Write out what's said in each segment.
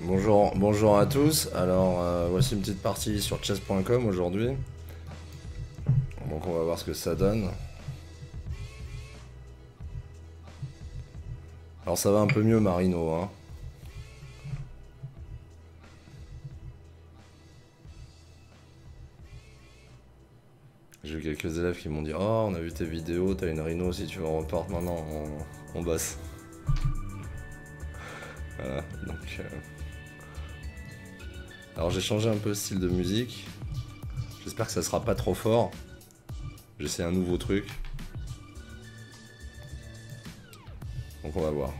Bonjour, bonjour à tous. Alors, euh, voici une petite partie sur chess.com aujourd'hui. Donc, on va voir ce que ça donne. Alors, ça va un peu mieux, Marino. Hein. J'ai eu quelques élèves qui m'ont dit Oh, on a vu tes vidéos, t'as une Rhino, si tu veux, on reporte maintenant, on, on bosse. Voilà, donc. Euh, alors j'ai changé un peu le style de musique. J'espère que ça sera pas trop fort. J'essaie un nouveau truc. Donc on va voir.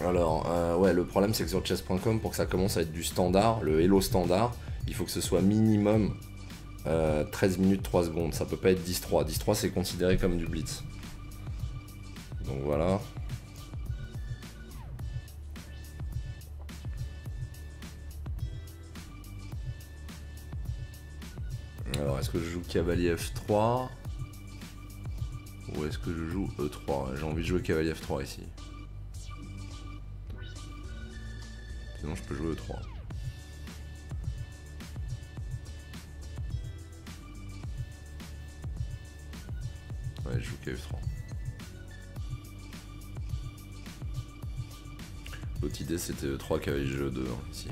Alors, euh, ouais, le problème c'est que sur chess.com, pour que ça commence à être du standard, le Hello standard, il faut que ce soit minimum 13 euh, minutes 3 secondes. Ça peut pas être 10-3. 10-3 c'est considéré comme du blitz. Donc voilà. Alors, est-ce que je joue cavalier F3 Ou est-ce que je joue E3 J'ai envie de jouer cavalier F3 ici. Sinon, je peux jouer E3. Ouais, je joue KF3. L'autre idée c'était E3 cavalier G2 hein, ici.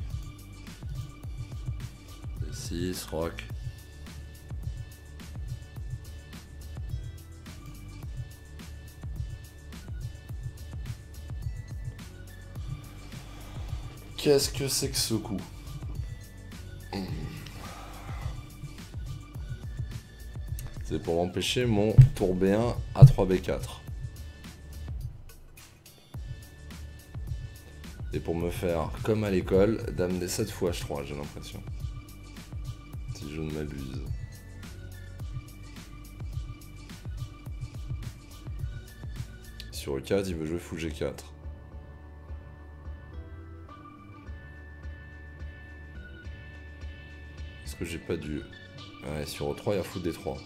D6, rock. Qu'est-ce que c'est que ce coup C'est pour empêcher mon tour B1 à 3B4. Et pour me faire, comme à l'école, dame D7 x H3, j'ai l'impression. Si je ne m'abuse. Sur E4, il veut jouer fou G4. J'ai pas dû... Sur E3, il y a fou D3.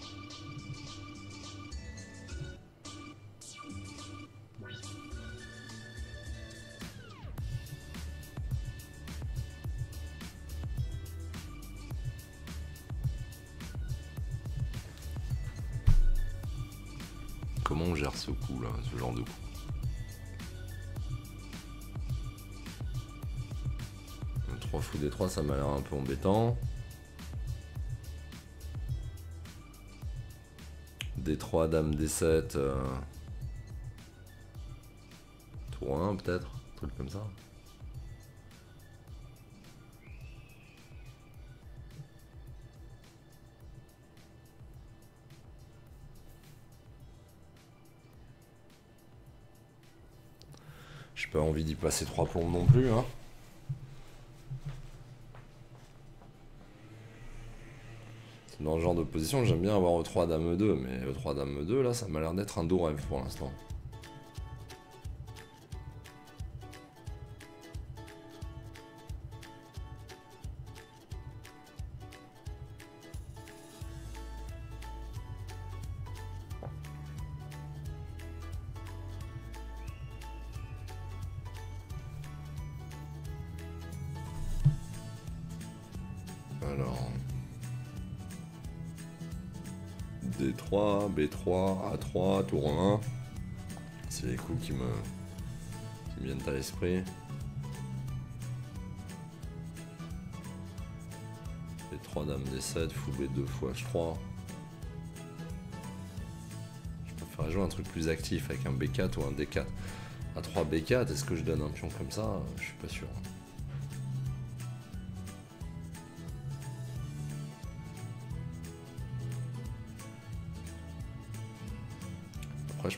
Comment on gère ce coup là, ce genre de coup 3 fou D3 ça m'a l'air un peu embêtant. D3, Dame, D7. Euh... Tour 1 peut-être, un truc comme ça. J'ai pas envie d'y passer trois plombs non plus, hein. Dans le genre de position, j'aime bien avoir E3 Dame 2, mais E3 Dame 2, là, ça m'a l'air d'être un doux rêve pour l'instant. D3, B3, A3, tour 1. C'est les coups qui me, viennent à l'esprit. B3, Dame D7, fou B2 fois H3. Je préfère jouer un truc plus actif avec un B4 ou un D4. A3, B4, est-ce que je donne un pion comme ça? Je suis pas sûr.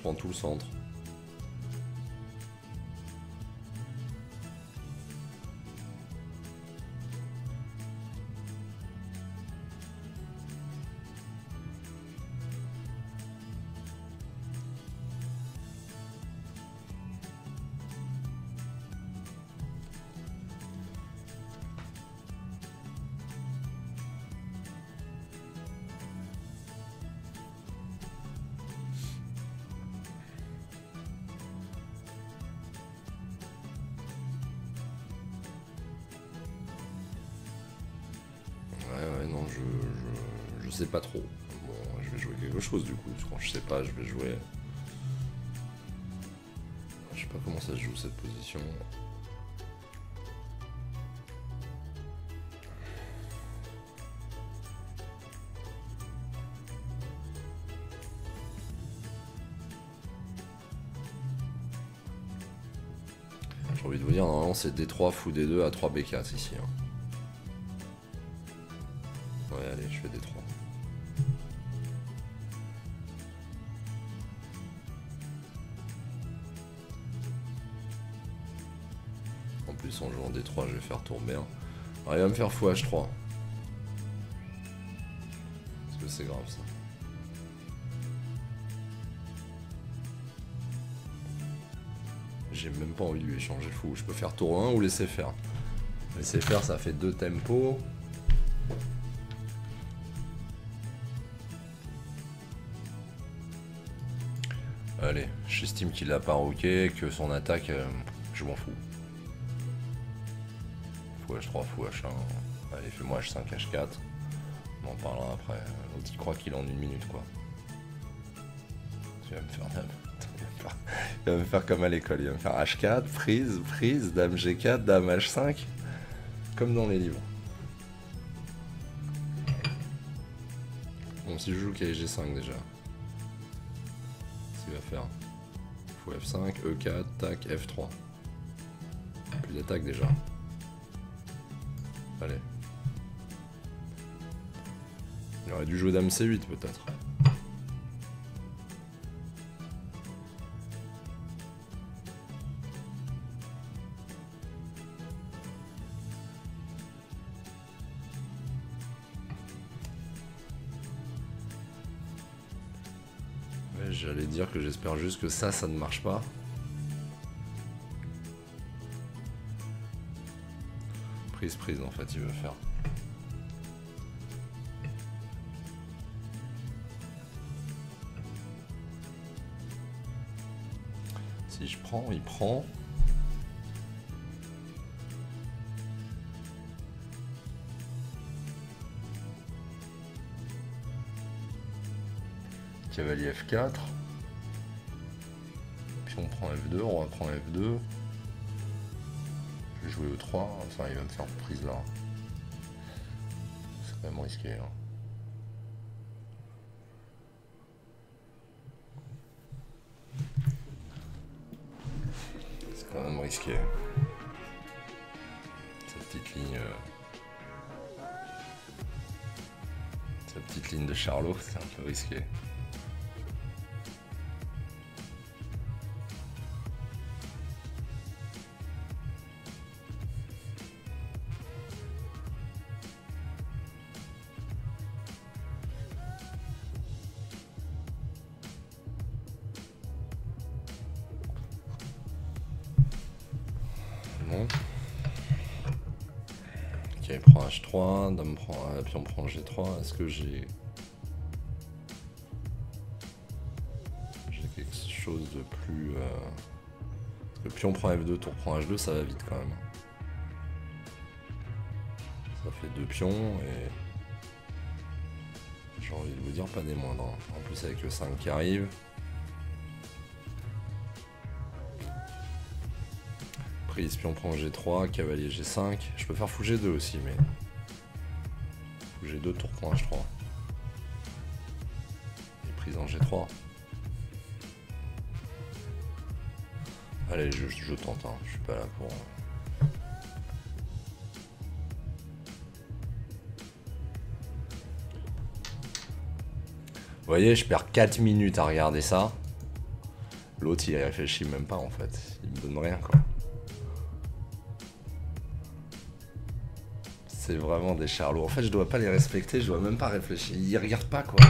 Prends tout le centre. Pas trop. Bon, je vais jouer quelque chose du coup. Quand je sais pas, je vais jouer. Je sais pas comment ça se joue cette position. J'ai envie de vous dire, normalement c'est D3 fou D2 à 3 B4 ici. Hein. Ouais, allez, je fais D3. Plus, en jouant D3, je vais faire tour B1. Alors, il va me faire fou H3. Est-ce que c'est grave ça J'ai même pas envie de lui échanger fou. Je peux faire tour 1 ou laisser faire. Laisser faire, ça fait deux tempos. Allez, j'estime qu'il a pas roqué, que son attaque, euh, je m'en fous. Fou H3, fou H1. Allez, fais-moi H5, H4. On en parlera après. L'autre, il croit qu'il est en une minute, quoi. Tu vas me faire il va me faire comme à l'école, il va me faire H4, prise, prise, dame G4, dame H5, comme dans les livres. Bon, si je joue k G5 déjà, ce qu'il va faire? Fou F5, E4, tac, F3. Plus d'attaque déjà. Il aurait dû jouer dame C8 peut-être. J'allais dire que j'espère juste que ça, ça ne marche pas. Prise, prise, en fait, il veut faire. Si je prends, il prend. Cavalier F4. Puis on prend F2, on reprend F2. Jouer E3, enfin il va me faire prise là. C'est quand même risqué. Hein. C'est quand même risqué. Cette petite ligne. Euh, cette petite ligne de Charlot, c'est un peu risqué. Ok, prend H3, dame prend, puis on prend G3. Est-ce que j'ai... J'ai quelque chose de plus... Euh... Le pion prend F2, tour prend H2, ça va vite quand même. Ça fait deux pions et... J'ai envie de vous dire pas des moindres. Hein. En plus avec le 5 qui arrive. Prise, pion prend G3, cavalier G5. Je peux faire fou G2 aussi, mais... Fou G2, tour prend H3. Et prise en G3. Allez, je, tente, hein. je suis pas là pour... Vous voyez, je perds 4 minutes à regarder ça. L'autre, il réfléchit même pas en fait. Il me donne rien quoi. C'est vraiment des charlots. En fait, je dois pas les respecter, je dois même pas réfléchir. Ils regardent pas, quoi.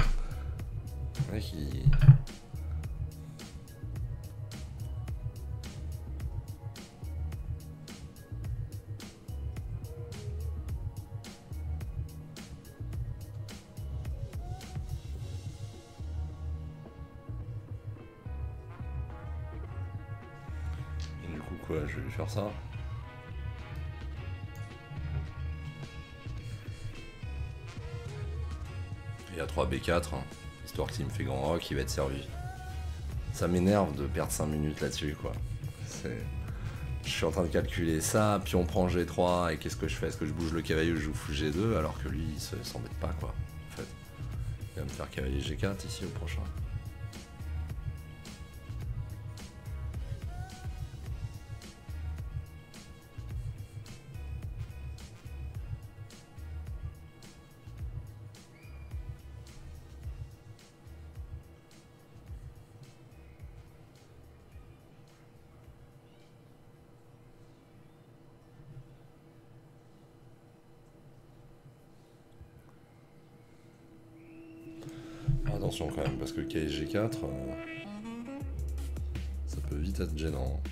Du coup, quoi, je vais faire ça. Il y a 3 B4, hein, histoire qu'il me fait grand rock, il va être servi. Ça m'énerve de perdre 5 minutes là-dessus, quoi. Je suis en train de calculer ça, puis on prend G3, et qu'est-ce que je fais? Est-ce que je bouge le cavalier ou je joue G2 alors que lui, il s'embête pas, quoi. En fait, il va me faire cavalier G4 ici au prochain. 4, euh, ça peut vite être gênant.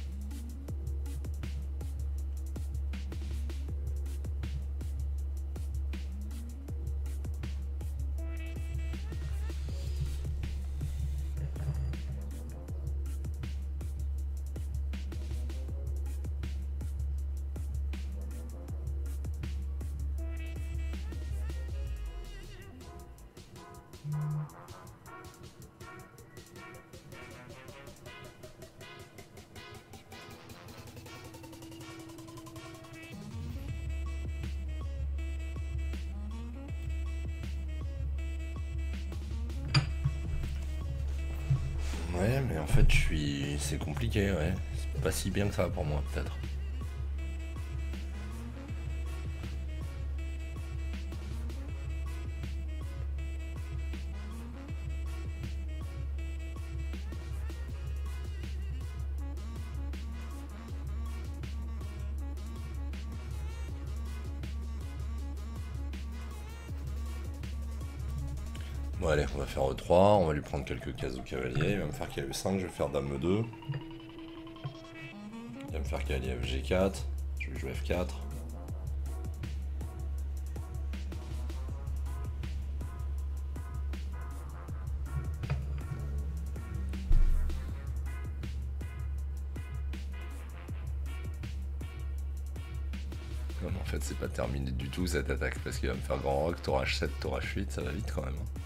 Mais en fait, je suis. C'est compliqué, ouais. C'est pas si bien que ça pour moi, peut-être. Bon allez, on va faire E3, on va lui prendre quelques cases au cavalier, il va me faire cavalier 5, je vais faire dame 2. Il va me faire cavalier FG4, je vais jouer F4. Non, mais en fait, c'est pas terminé du tout cette attaque parce qu'il va me faire grand rock, tour H7, tour H8, ça va vite quand même. hein.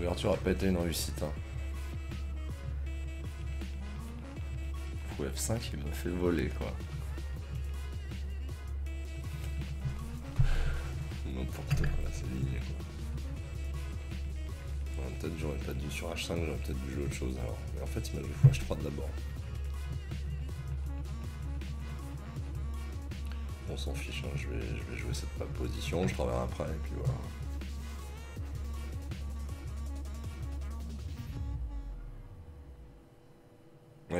L'ouverture a pas été une réussite. Hein. Fou F5, il m'a fait voler quoi. N'importe quoi, c'est ligne quoi. Peut-être j'aurais pas dû sur H5, j'aurais peut-être dû jouer autre chose alors. Mais en fait, il m'a joué fou H3 d'abord. On s'en fiche, hein, je, vais, je vais jouer cette position, je travaille après et puis voilà.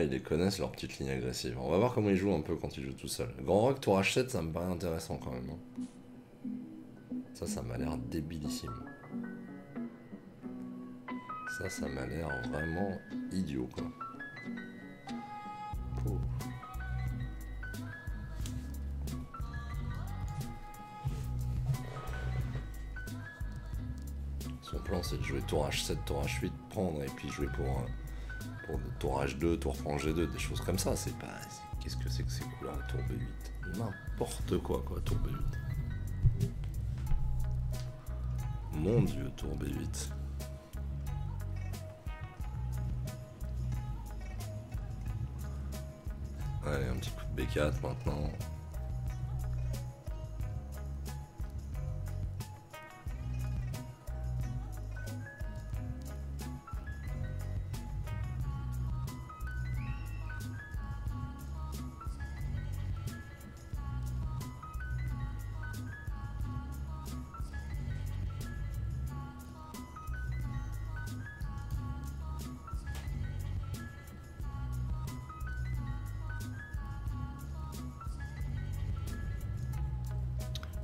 Ils les connaissent, leur petite ligne agressive. On va voir comment ils jouent un peu quand ils jouent tout seul. Grand Rock, tour H7, ça me paraît intéressant quand même. hein. Ça, ça m'a l'air débilissime. Ça, ça m'a l'air vraiment idiot, quoi. Son plan, c'est de jouer tour H7, tour H8, prendre et puis jouer pour un tour H2, tour prend G2, des choses comme ça. C'est pas. Qu'est-ce que c'est que ces de tour B8 N'importe quoi, quoi, tour B8. Mon dieu, tour B8. Allez, un petit coup de B4 maintenant.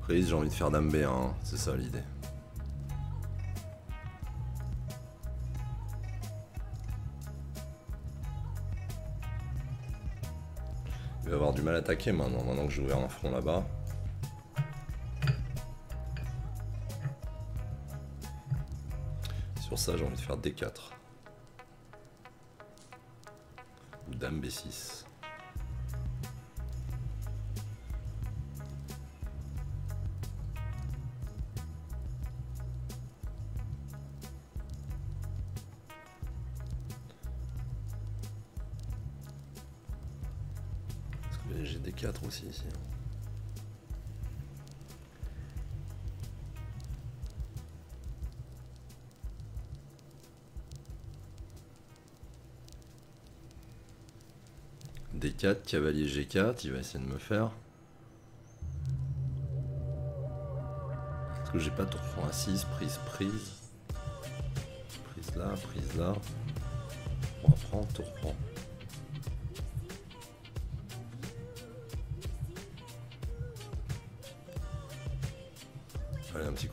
j'ai envie de faire Dame B1, c'est ça l'idée. Il va avoir du mal à attaquer maintenant, maintenant que j'ai ouvert un front là-bas. Sur ça, j'ai envie de faire D4. Dame B6. J'ai des 4 aussi ici. D4, cavalier G4, il va essayer de me faire. Parce que j'ai pas tour à 6, prise, prise. Prise là, prise là. On prend, tour prend.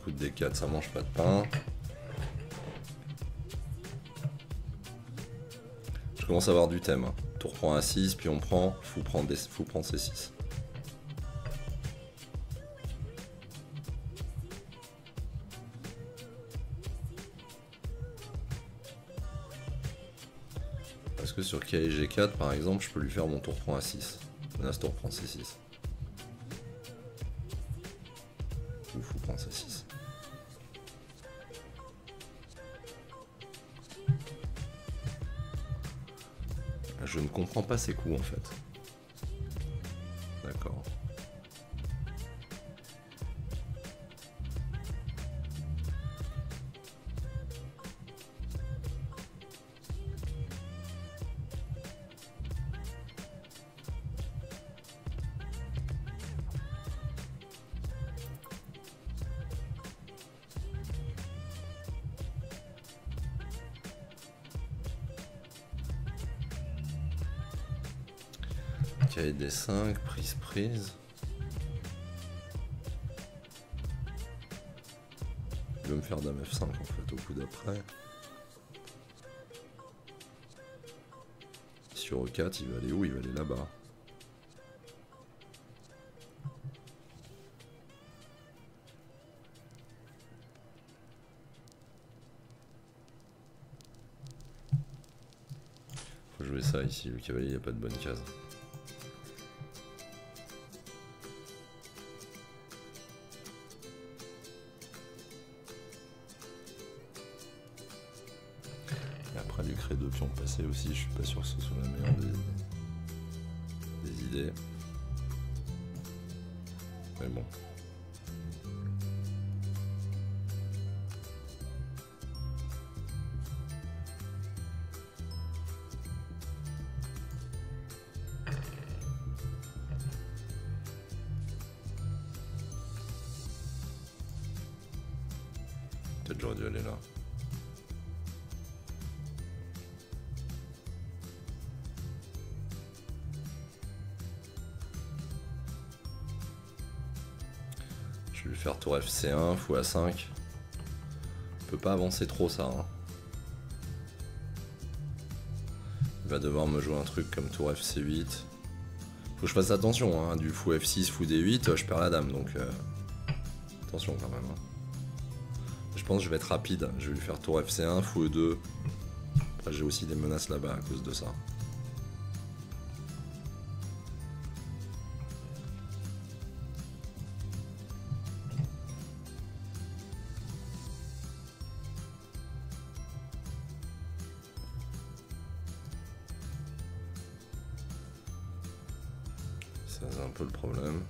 Allez, un petit coup de D4, ça mange pas de pain. Je commence à avoir du thème. Hein. Tour prend A6, puis on prend, fou prendre, des, fou prendre C6. Parce que sur K et G4, par exemple, je peux lui faire mon tour prend A6. Menace tour prend C6. Comprends pas ces coups en fait. D'accord. Des 5, prise, prise. Il veut me faire dame F5 en fait au coup d'après. Sur E4, il va aller où? Il va aller là-bas. Faut jouer ça ici, le cavalier, il n'y a pas de bonne case. Aussi, je suis pas sûr que ce soit la meilleure des, des idées. Mais bon. Peut-être j'aurais dû aller là. Tour FC1, fou A5. On peut pas avancer trop ça. hein. Il va devoir me jouer un truc comme tour FC8. Faut que je fasse attention, hein. du fou F6, fou D8, euh, je perds la dame, donc euh, attention quand même. hein. Je pense que je vais être rapide, je vais lui faire tour FC1, fou E2. Après j'ai aussi des menaces là-bas à cause de ça. C'est un peu le problème.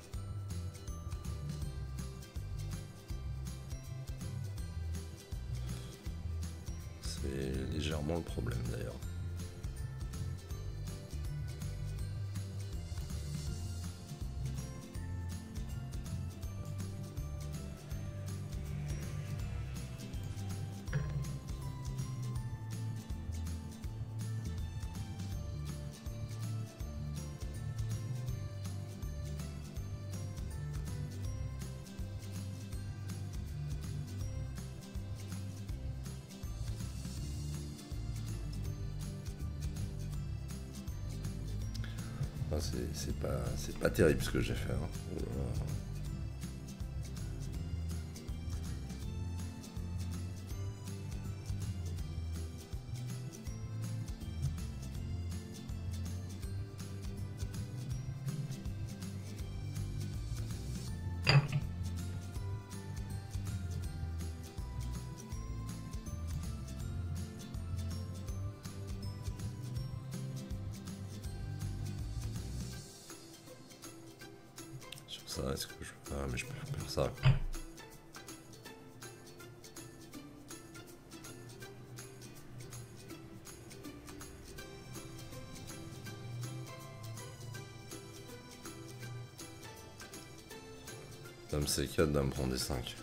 C'est légèrement le problème d'ailleurs. C'est pas, terrible ce que j'ai fait. Hein. Dame C4, dame prend des 5.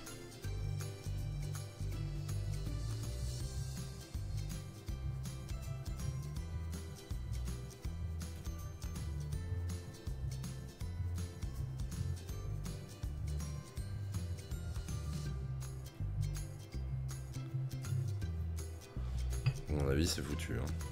mon avis, c'est foutu. Hein.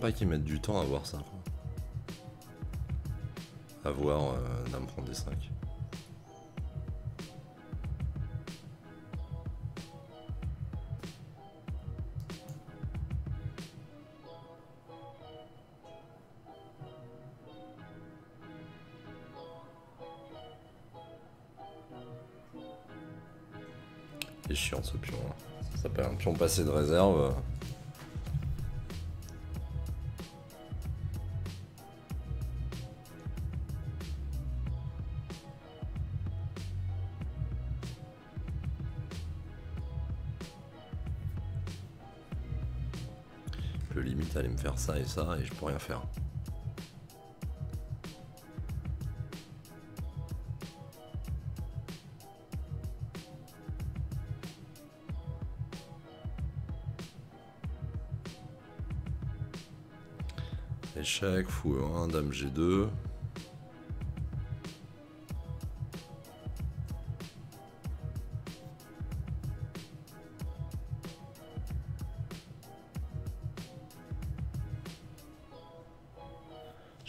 Pas qu'ils mettent du temps à voir ça à voir euh, Dame prendre des 5. C'est chiant ce pion. Ça s'appelle un pion passé de réserve. Faire ça et ça et je peux rien faire. Échec, fou 1, dame G2.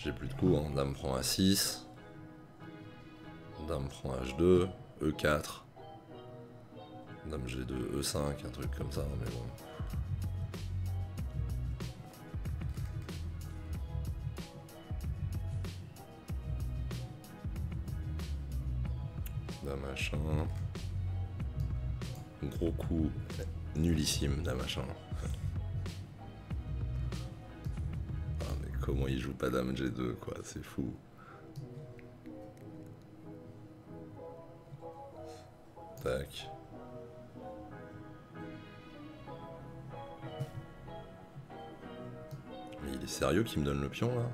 J'ai plus de coups, hein. dame prend A6, dame prend H2, E4, dame G2, E5, un truc comme ça, mais bon. Dame machin. Gros coup nullissime, dame machin. Il joue pas dame G2, quoi, c'est fou. Tac. Mais il est sérieux qui me donne le pion là?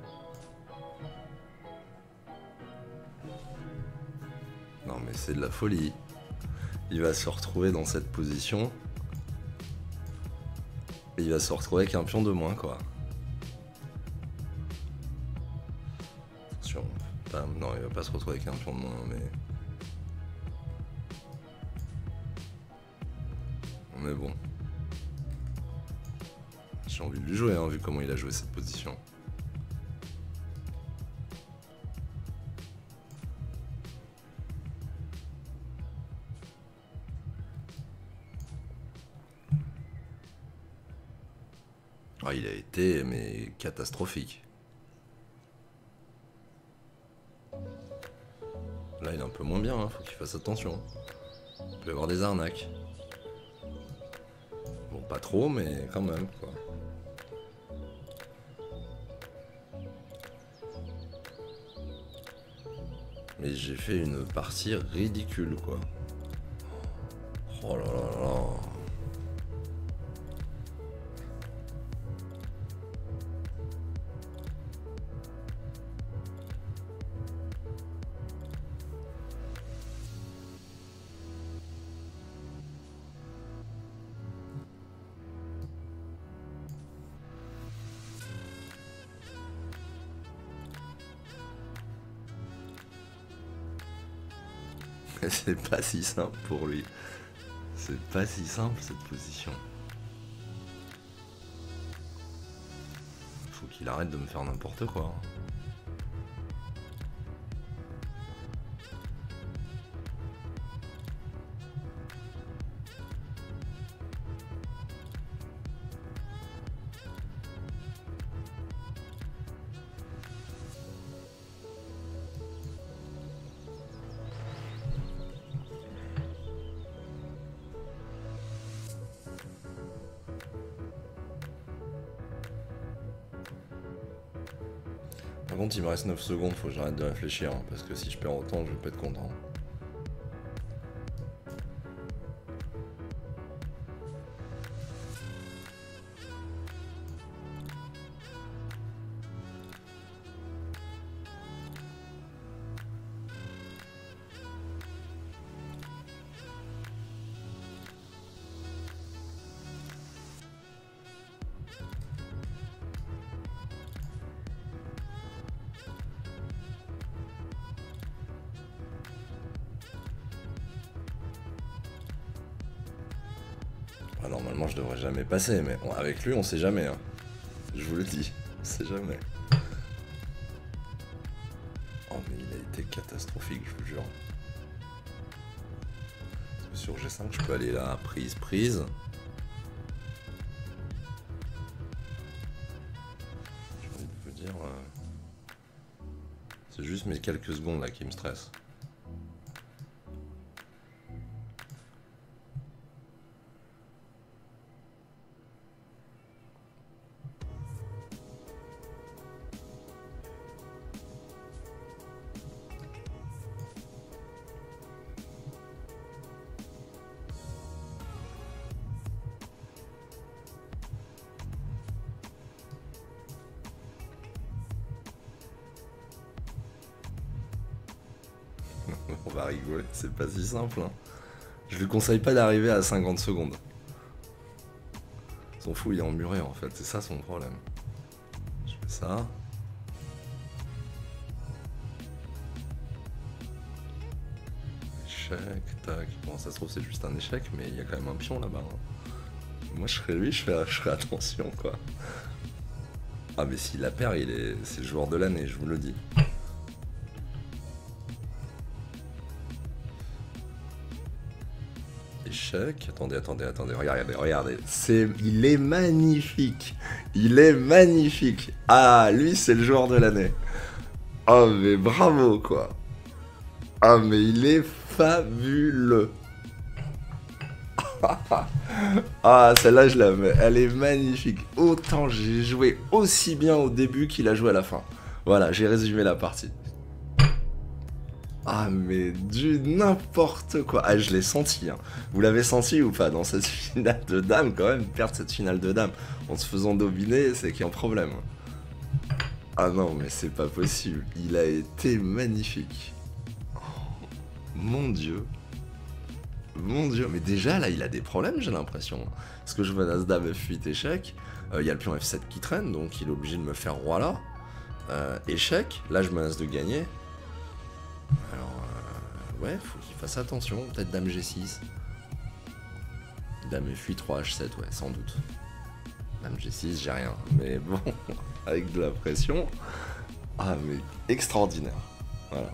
Non mais c'est de la folie. Il va se retrouver dans cette position. Et il va se retrouver avec un pion de moins quoi. Se retrouver avec un pion de moins, mais. Mais bon. J'ai envie de lui jouer, hein, vu comment il a joué cette position. Ah, il a été, mais catastrophique. Hein, faut qu'il fasse attention. Il peut y avoir des arnaques. Bon, pas trop, mais quand même, quoi. Mais j'ai fait une partie ridicule, quoi. Oh là là là. Si simple pour lui. C'est pas si simple cette position. Faut qu'il arrête de me faire n'importe quoi. Par contre, il me reste 9 secondes, faut que j'arrête de réfléchir, hein, parce que si je perds autant, je vais pas être content. Ah, normalement, je devrais jamais passer, mais avec lui, on sait jamais. Hein. Je vous le dis, on sait jamais. Oh, mais il a été catastrophique, je vous jure. Sur G5, je peux aller là, prise, prise. J'ai envie de vous dire. Euh, c'est juste mes quelques secondes là qui me stressent. On va rigoler, c'est pas si simple. Hein. Je lui conseille pas d'arriver à 50 secondes. Son fou il est emmuré en fait, c'est ça son problème. Je fais ça. Échec, tac. Bon, ça se trouve c'est juste un échec, mais il y a quand même un pion là-bas. Hein. Moi je serais lui, je ferais, je ferais attention quoi. Ah mais s'il la perd, il est, c'est le joueur de l'année, je vous le dis. Attendez, attendez, attendez. Regardez, regardez. Il est magnifique. Il est magnifique. Ah, lui, c'est le joueur de l'année. Oh, mais bravo, quoi. Ah, mais il est fabuleux. ah, celle-là, je l'aime. Elle est magnifique. Autant j'ai joué aussi bien au début qu'il a joué à la fin. Voilà, j'ai résumé la partie. Ah mais du n'importe quoi. Ah je l'ai senti. Hein. Vous l'avez senti ou pas dans cette finale de dames? Quand même Perdre cette finale de dames en se faisant dominer, c'est qu'il y a un problème. Ah non mais c'est pas possible. Il a été magnifique. Oh, mon dieu. Mon dieu. Mais déjà là il a des problèmes j'ai l'impression. Parce que je vois As-Dame F8 échec. Euh, il y a le pion F7 qui traîne donc il est obligé de me faire roi là. Euh, échec. Là je menace de gagner. Alors, euh, ouais, faut qu'il fasse attention. Peut-être Dame G6. Dame F8, 3H7, ouais, sans doute. Dame G6, j'ai rien. Mais bon, avec de la pression. Ah, mais extraordinaire. Voilà.